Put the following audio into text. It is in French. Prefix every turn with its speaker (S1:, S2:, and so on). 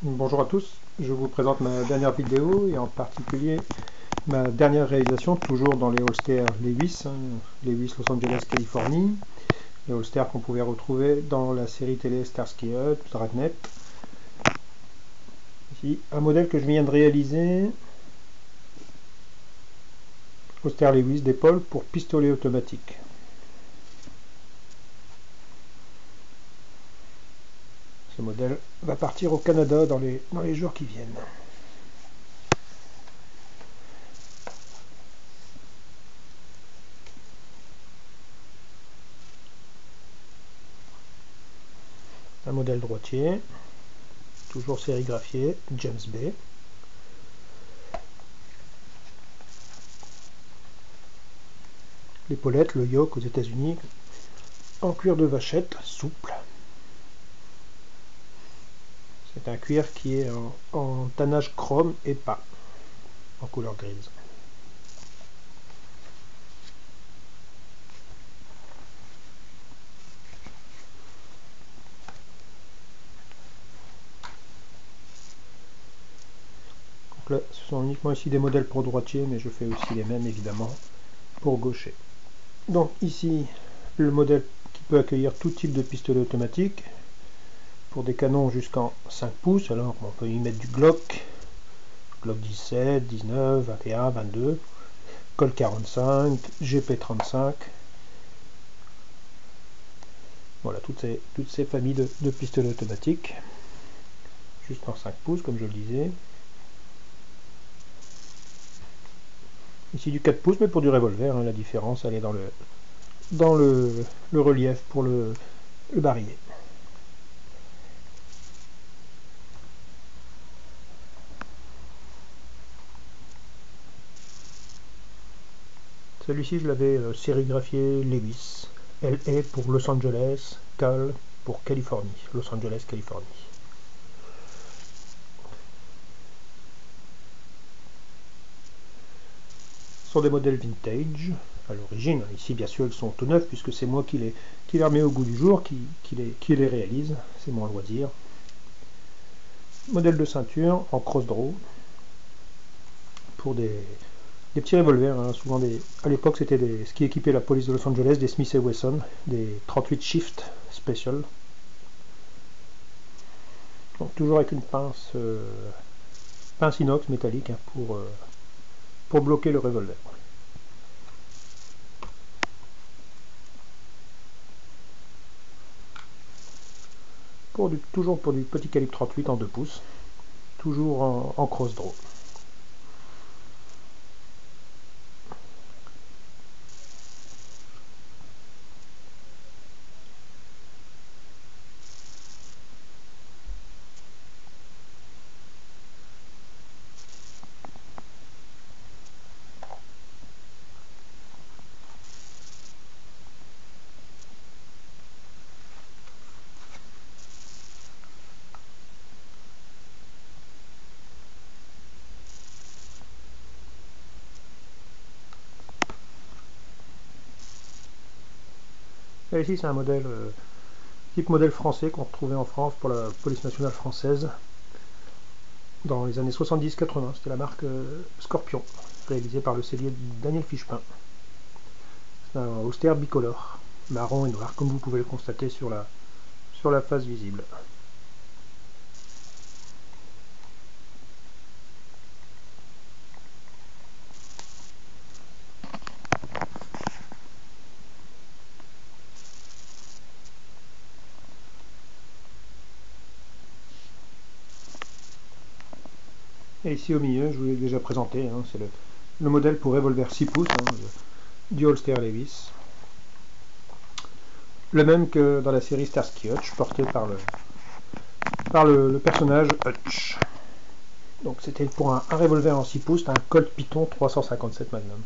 S1: Bonjour à tous, je vous présente ma dernière vidéo et en particulier ma dernière réalisation toujours dans les Holster Lewis, hein, Lewis Los Angeles Californie, les Holster qu'on pouvait retrouver dans la série télé Starsky Hutch, Dragnet. Ici, un modèle que je viens de réaliser, Holster Lewis d'épaule pour pistolet automatique. Ce modèle va partir au Canada dans les, jours qui viennent. Un modèle droitier, toujours sérigraphié, James Bay. L'épaulette, le yoke aux États-Unis, en cuir de vachette, souple. C'est un cuir qui est en, tannage chrome et pas en couleur grise. Là, ce sont uniquement ici des modèles pour droitier, mais je fais aussi les mêmes évidemment pour gaucher. Donc ici, le modèle qui peut accueillir tout type de pistolet automatique, pour des canons jusqu'en 5 pouces. Alors on peut y mettre du Glock, Glock 17, 19, 21, 22, Colt 45, GP35. Voilà, toutes ces, familles de, pistolets automatiques. Jusqu'en 5 pouces, comme je le disais. Ici du 4 pouces, mais pour du revolver, hein, la différence elle est dans le, dans le, relief pour le, le barillet. Celui-ci, je l'avais euh, sérigraphié Lewis. LA pour Los Angeles, Cal pour Californie. Los Angeles, Californie. Ce sont des modèles vintage à l'origine. Ici, bien sûr, ils sont tout neufs puisque c'est moi qui les, qui les remets au goût du jour, qui, les, qui les réalise. C'est mon loisir. Modèle de ceinture en cross-draw pour des, des petits revolvers, hein, souvent des. À l'époque, c'était ce qui équipait la police de Los Angeles, des Smith Wesson, des 38 Shift Special. Donc toujours avec une pince, euh, pince inox métallique hein, pour, euh, pour bloquer le revolver. Toujours pour du petit calibre 38 en 2 pouces, toujours en cross draw. Ici, c'est un modèle euh, type modèle français qu'on retrouvait en France pour la police nationale française dans les années 70-80. C'était la marque euh, Scorpion, réalisée par le cellier Daniel Fichepin. C'est un austère bicolore, marron et noir, comme vous pouvez le constater sur la, sur la face visible. Et ici au milieu, je vous l'ai déjà présenté, hein, c'est le, modèle pour revolver 6 pouces hein, du Holster Lewis. Le même que dans la série Starsky Hutch, porté par le, personnage Hutch. Donc c'était pour un, revolver en 6 pouces, un Colt Python 357 Magnum.